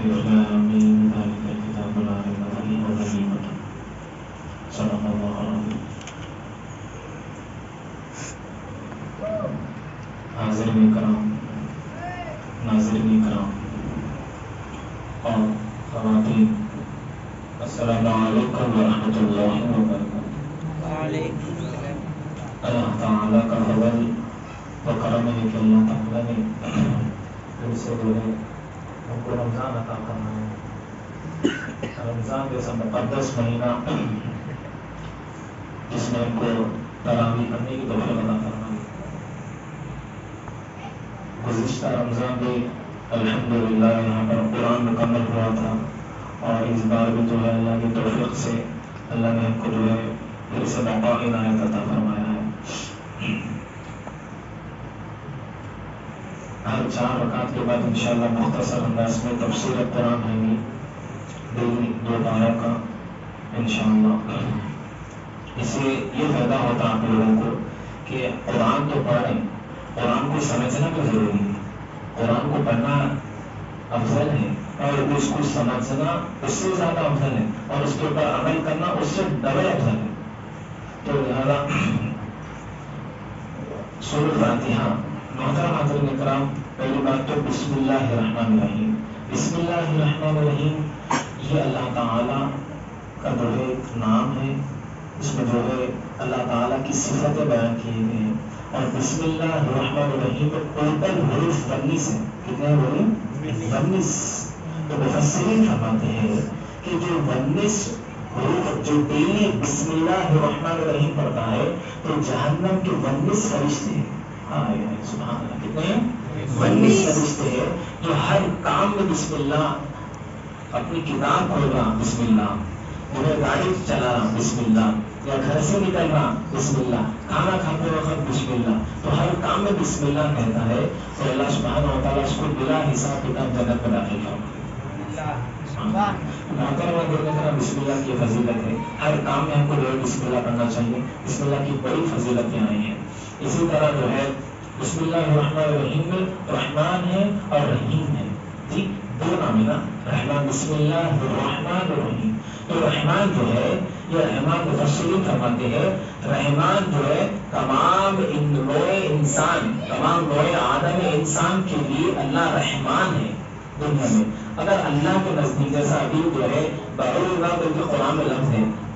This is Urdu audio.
ألف لام ميم ذلك الكتاب لا ريب فيه هدى للمتقين صدق الله العظيم حاضرین کرام ناظرین کرام اور خواتین السلام علیکم ورحمۃ اللہ وبرکاتہ اللہ تعالیٰ کا فضل و کرم ہے کہ اللہ تعالیٰ نے پھر سے جو ہے ہم کو رمضان عطا فرمایا رمضان جیسا مقدس مہینہ جس میں ہم کو تراویح پڑھنے کی توفیق عطا فرمائی۔ گزشتہ رمضان بھی الحمدللہ یہاں پر قرآن مکمل ہوا تھا اور اس بار بھی جو ہے اللہ کی توفیق سے اللہ نے ہم کو جو ہے پھر سے موقع عنایت عطا فرمایا ہے ہر چار رکعت کے بعد انشاءاللہ مختصر انداز میں تفسیر قرآن ہے دو دو پاروں کا انشاءاللہ۔ اس سے یہ فائدہ ہوتا ہے آپ لوگوں کو کہ قرآن تو پڑھیں، قرآن کو سمجھنا بھی ضروری ہے۔ قرآن کو پڑھنا افضل ہے اور اس کو سمجھنا اس سے زیادہ افضل ہے اور اس کے اوپر عمل کرنا اس سے ڈبل افضل ہے۔ تو لہذا سورت فاتحہ محترم حضرت اکرام پہلی بات تو بسم اللہ الرحمن الرحیم بسم اللہ الرحمن الرحیم یہ اللہ تعالی کا جو ہے ایک نام ہے، اس میں جو ہے اللہ تعالیٰ کی صفتیں بیان کی گئی ہیں۔ اور بسم اللہ الرحمن الرحیم میں ٹوٹل حروف ونیس ہیں کتنے حروف ونیس تو مفسرین فرماتے ہیں کہ جو ونیس حروف، جو ڈیلی بسم اللہ الرحمن الرحیم پڑھتا ہے، تو جہنم کے ونیس فرشتے ہیں۔ سبحان اللہ۔ کتنے ہیں؟ ونیس فرشتے ہیں جو ہر کام میں بسم اللہ اپنی کتاب کھول رہا بسم اللہ جو ہے گاڑی چلا رہا بسم اللہ یا گھر سے نکل رہا بسم اللہ کھانا کھاتے وقت بسم اللہ۔ تو ہر کام میں بسم اللہ کہتا ہے تو اللہ سبحانہ و تعالیٰ اس کو بلا حساب کتاب جنت میں داخل کرتا بسم اللہ کی فضیلت ہے۔ ہر کام میں ہم کو جو ہے بسم اللہ کرنا چاہیے۔ بسم اللہ کی بڑی فضیلتیں آئی ہیں۔ اسی طرح جو ہے، بسم اللہ الرحمن الرحیم میں رحمان ہے اور رحیم ہے۔ ٹھیک؟ دو نام ہے نا، رحمان، بسم اللہ الرحمن الرحیم۔ تو رحمان جو ہے، یہ رحمان مفسرین فرماتے ہیں، رحمان جو ہے، تمام نوع انسان، تمام نوع آدم انسان کے لیے اللہ رحمان ہے۔ دنیا میں، اگر اللہ کے نزدیک جیسا ابھی جو ہے بغیر اللہ بلکہ قرآن میں لفظ ہے۔